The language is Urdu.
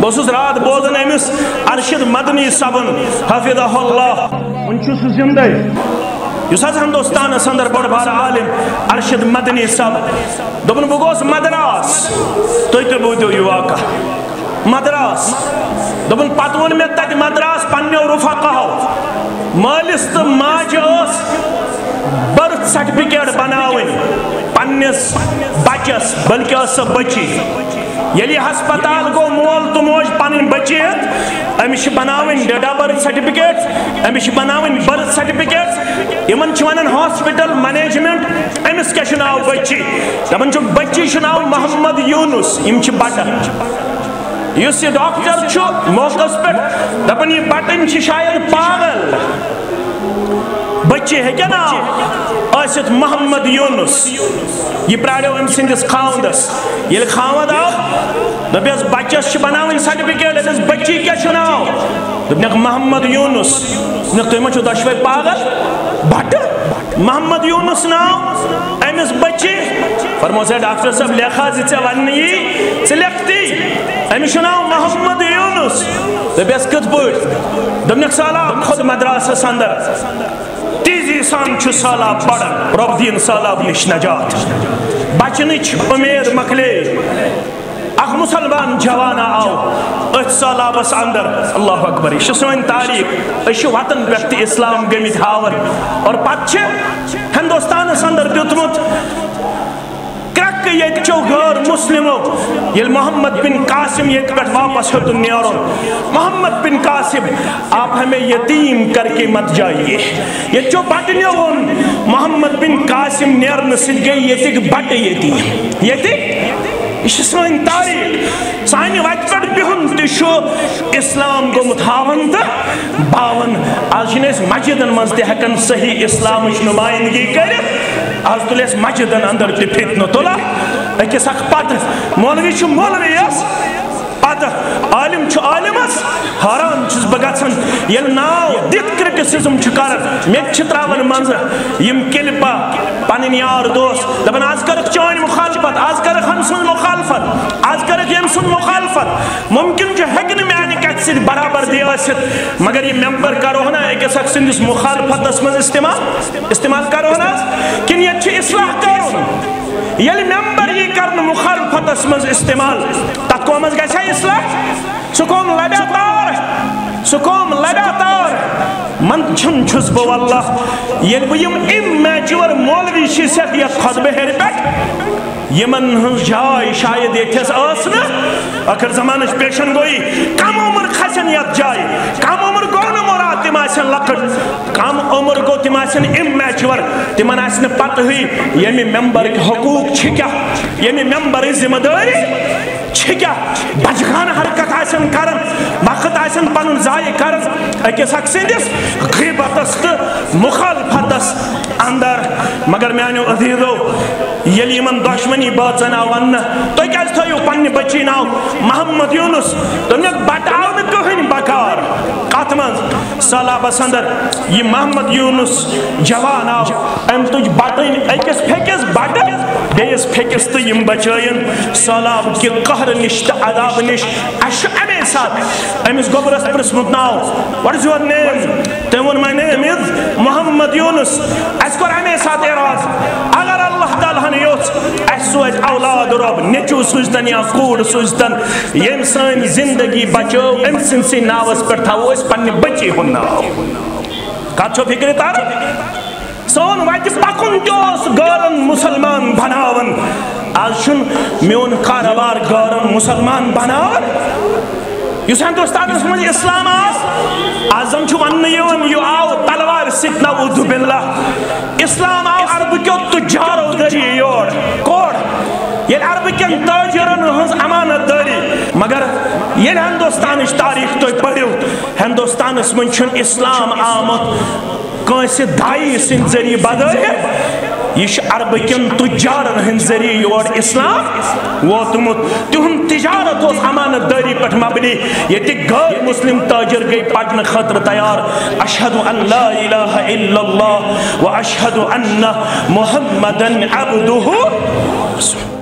بہس رات بوزن امس ارشد مدنی صبن حفظ اللہ زندہ اس ہندوستان اندر بڑ بار عالم ارشد مدنی صب دپن بہ گوس مدراس تھی تہ بوٗزِو یہ واقعہ مدراس دپن پتہ وون مےٚ تتہِ مدراس پننیو رفقاہو مٲلِس تہٕ ماجہِ ٲس برتھ سرٹیفکیٹ بناوٕنۍ پننس بچس بلکہ سۄ بچی ییٚلہِ ہسپتال گوٚو مول تہٕ موج پنٕنۍ بچی ہٮ۪تھ أمِس چھِ بناوٕنۍ ڈیٹ آف برتھ سرٹیفکیٹ أمِس چھِ بناوٕنۍ برتھ سرٹیفکیٹ یِمن چھِ ونان ہاسپٹل مینیجمنٹ أمِس کیٛاہ ناو بچی؟ دپان چھُ بچی چھُ ناو محمد یوٗنُس یِم چھِ بٹن یُس یہِ ڈاکٹر چھُ موقعس پٮ۪ٹھ دپان یہِ بٹن چھِ شاید پاگل۔ بچے ہے کیا نام آسیت محمد یونس۔ یہ پراڑیو ام سندس خاوندس۔ یہ خاوند آو دبیس بچس چھ بناوین سرٹیفکیٹ اس بچی کیا چناو دبنیک محمد یونس دبنیک تو چھو دشوی پاگل بٹ محمد یونس ناو امس بچی فرمو سے ڈاکٹر صاحب لکھا زی ژے وننی ژے لیکھتی امس ناو محمد یونس دبیس کت پٲٹھۍ دبنیک سالا خود مدراسس اندر تیزی سان چھ سالاب بڑن رب دین سالاب نش نجات بچنچ امید مکلے اخ مسلمان جوانا آو. ات سالابس اندر. اللہ اکبر. یہ سن تاریخ. اس وطن پہ اسلام گمت ہاون. اور پتہ ہندوستان اندر دیتمت کرک یہ چو غیر مسلمو. یل محمد بن قاسم یہ پہ واپس ہتن نیرون محمد بن قاسم، آپ ہمیں یتیم کر کے مت جائیے. یہ چو بٹنے ہون، محمد بن قاسم نیرن سد گئی یہ تک بٹ یتیم. یہ تک؟ یہ سن تاریخ سانہ وتہ پہ بہن تہ اسلام گومت ہاون تو باون آج مسجدن مز تہ صحیح اسلام نمائندگی کرت آج تل مسجدن اندر تہ فتنہ تلا اکس اخ پتہ مولوی مولوی یس پتہ عالم عالمس حیران چھس بہ گژھان یل ناو دت کرٹسزم چھ کران مے تراون منز یم کلپا پنن یار دوست دپان آز کرک چون مخالفت آز کرک ہم سن مخالفت آز کرک یم سن مخالفت ممکن چھ ہیکن میانہ کت سی برابر دی ٲسِتھ مگر یہ ممبر کرو نا أکِس اکھ سٕنٛدِس مخالفتس منٛز استعمال استعمال کرو نا کِنہٕ ییٚتہِ اصلاح کرُن ییٚلہِ ممبر یی کرنہٕ مخالفتس منٛز استعمال تتھ قومس گژھِ اصلاح سُہ قوم لگاتار سُہ قوم لگاتار منچھن چھُس بہٕ واللہ ییٚلہِ یعنی بہٕ یِم اِمیچور مولوی چھِ سٮ۪تھ یتھ خۄطبہٕ ہیٚرِ پٮ۪ٹھ یمن ہنز جائے شاید یتھس آس نا اخر زمانش پیشن گوئی کم عمر کھسن یت جائے کم عمر گو نا مراد تم آسن لکٹ کم عمر گو تم آسن امیچور تمن آسن پتہ ہوئی یمی یعنی ممبر حقوق چھکیا یمی یعنی ممبر ذمہ داری چھکیا بچگان حرکت آسن کرن وقت آسن پنن ضائع کرن اکس اک سندس غیبتس تو مخالفتس اندر مگر میانو عزیزو یلی من دشمنی بات زنا ون تو کیا تھیو بچی ناو محمد یونس دنیا بٹاو نہ کہن بکار کت من سالابس اندر یہ محمد یونس جوان آو ام تج بٹن اکس پھکس بٹ بیس پھکس تو یم بچائن سالاب کی قہر نش تو عذاب نش اش ساتھ امس گوبرس پرسمت now what is your name تم ون my name is Muhammad Younis اس کور امے ساتھ اعراض اگر اللہ تعالیٰ ہن یوت اس سوز اولاد رب نیچو سوزتن یا کوڑ سوزتن یم سان زندگی بچو ام سن سی ناوس پر تھاو اس پنہ بچی ہن ناو کات چھو فکر تار سون وائٹ پکن جوس گارن مسلمان بناون آج چھن میون کاروبار گارن مسلمان بناون یس ہندوستانس من اسلام آس آزم چھو ون یون یو آو تلوار سک نعوذ باللہ اسلام آو عرب کیو تجارو ذریعہ یور کوڑ یہ عرب کین تاجرن ہنز امانت داری مگر یہ ہندوستانش تاریخ تو پڑھو ہندوستانس من چھن اسلام آمد کانسی دائی سن ذریعہ بدائے یہ عرب کن تجارن ہن ذریعہ یور اسلام ووتمت تہن تجارت اس امانت داری پٹھ مبنی یہ تک غیر مسلم تاجر گئی پٹن خطر تیار۔ اشہد ان لا الہ الا اللہ و اشہد ان محمدن عبدہ